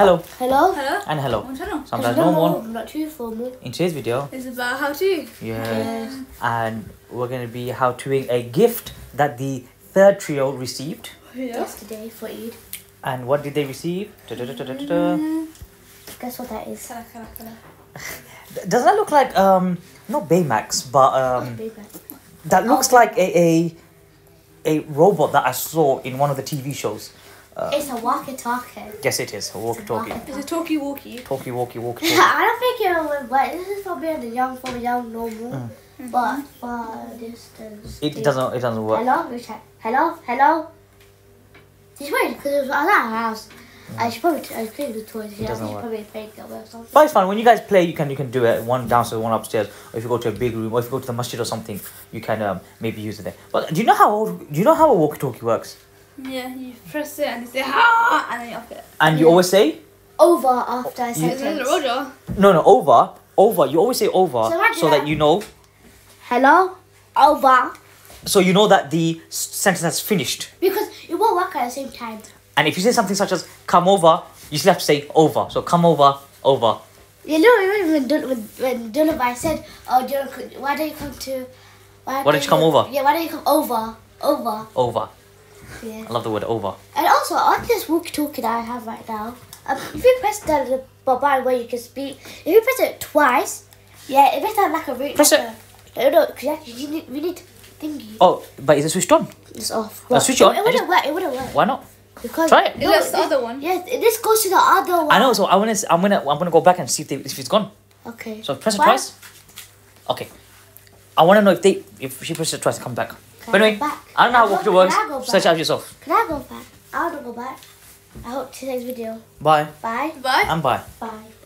Hello Hello? Hello. and hello. One channel. Sometimes Hello, normal. Not too formal. In today's video, It's about how to. yeah, Yes. and we're gonna be how toing a gift that the third trio received. Yeah. Yesterday for Eid. And what did they receive? Da-da-da-da-da-da. Guess what that is? Kala, kala, kala. Doesn't that look like um not Baymax, but um Baby. that looks Oh. like a a a robot that I saw in one of the TV shows. It's a walkie-talkie. Yes, it is a walkie-talkie. walkie- It's a talkie walkie. Talkie walkie walkie. I don't think it would work. This is for being the young for young normal. Mm. But for distance. It doesn't it doesn't work. Hello? Hello? Hello? She's weird because it was at our house. I should probably I was playing with toys. Yeah, doesn't work. probably it or something. But it's fine. When you guys play, you can you can do it one downstairs, one upstairs, or if you go to a big room, or if you go to the masjid or something, you can um, maybe use it there. But do you know how old, do you know how a walkie-talkie works? Yeah, you press it and you say ha, and then you off it. And you Yeah. always say Over after a Isn't it. Roger? no, no, over, over. You always say over, So imagine so that that- you know, Hello? Over. so you know that the s- sentence has finished. Because it won't work at the same time. And if you say something such as "come over," you still have to say "over." So come over, over. You know, even when Dun- when, when Dunabai said, "Oh, Dun- why don't you come to?" Why, Why don't you come over? Yeah, why don't you come over? Over. Over. Yeah. I love the word over. And also, on this walkie-talkie that I have right now, um, if you press the, the button where you can speak, if you press it twice, yeah, it makes that like a root. Press like it. A, no, no, because actually, you need, we need thingy. Oh, but is it switched on? It's off. Uh, switch it on. It, wouldn't just- work. It wouldn't work Why not? because Try it. It looks the other one. Yes, this goes to the other one. I know. So I wanna, I'm gonna, I'm gonna go back and see if, they, if it's gone. Okay. So press it twice. Okay. I want to know if they, if she presses it twice, come back. Can but anyway, back? I don't know how Can I walkie go- works. I go Search back? out yourself. Can I go back? I want to go back. I hope today's video. Bye Bye. Bye. And bye. Bye.